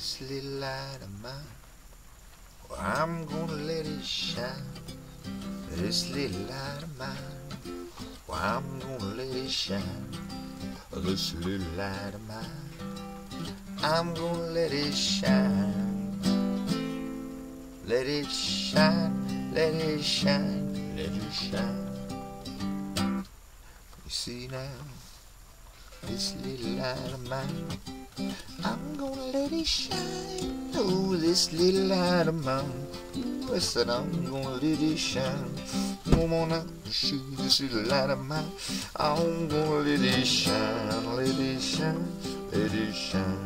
this little light of mine. Well, I'm gonna let it shine. This little light of mine. Well, I'm gonna let it shine. This little light of mine. I'm gonna let it shine. Let it shine, let it shine, let it shine. You see now, this little light of mine. It shine. Oh, this little light of mine. I said I'm gonna let it shine. Come on out and see this little light of mine. I'm gonna let it shine, let it shine, let it shine,